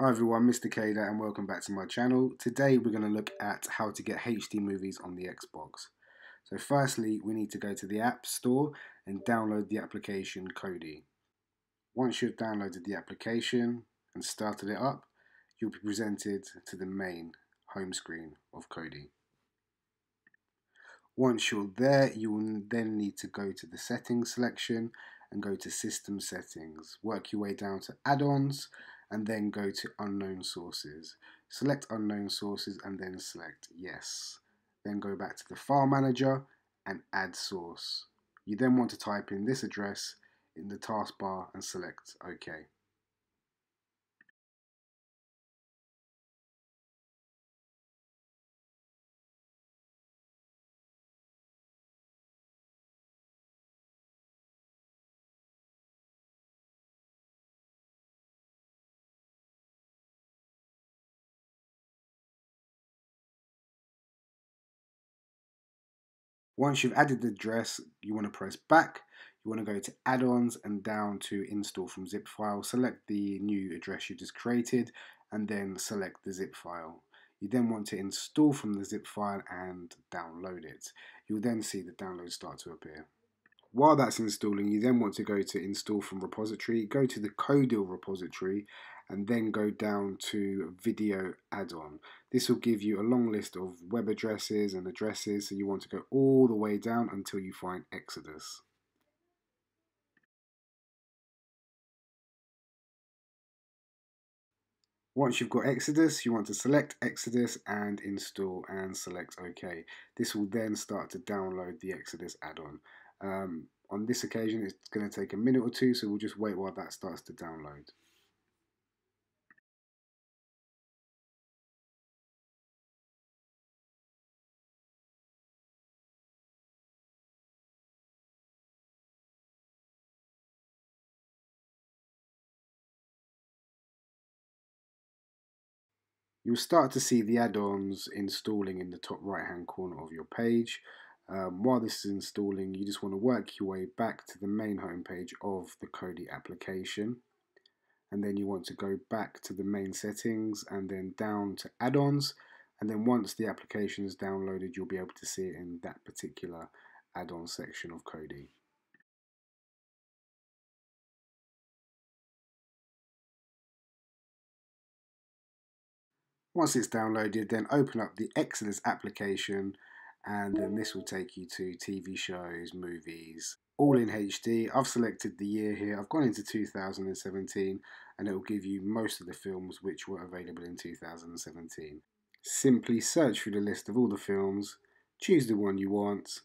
Hi everyone, Mr. Kader and welcome back to my channel. Today we're going to look at how to get HD movies on the Xbox. So firstly, we need to go to the App Store and download the application Kodi. Once you've downloaded the application and started it up, you'll be presented to the main home screen of Kodi. Once you're there, you will then need to go to the settings selection and go to system settings. Work your way down to add-ons and then go to unknown sources. Select unknown sources and then select yes. Then go back to the file manager and add source. You then want to type in this address in the taskbar and select OK. Once you've added the address, you want to press back. You want to go to add-ons and down to install from zip file. Select the new address you just created and then select the zip file. You then want to install from the zip file and download it. You'll then see the download start to appear. While that's installing, you then want to go to install from repository, go to the Kodil repository and then go down to video add-on. This will give you a long list of web addresses and addresses, so you want to go all the way down until you find Exodus. Once you've got Exodus, you want to select Exodus and install and select OK. This will then start to download the Exodus add-on. Um, on this occasion, it's going to take a minute or two, so we'll just wait while that starts to download. You'll start to see the add-ons installing in the top right hand corner of your page. Um, while this is installing, you just want to work your way back to the main homepage of the Kodi application. And then you want to go back to the main settings and then down to add-ons. And then once the application is downloaded, you'll be able to see it in that particular add-on section of Kodi. Once it's downloaded, then open up the Exodus application and then this will take you to TV shows, movies, all in HD. I've selected the year here. I've gone into 2017 and it will give you most of the films which were available in 2017. Simply search through the list of all the films, choose the one you want,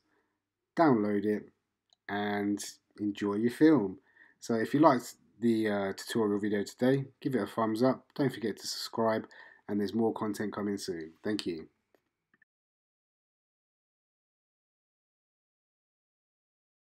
download it and enjoy your film. So if you liked the uh, tutorial video today, give it a thumbs up. Don't forget to subscribe and there's more content coming soon. Thank you.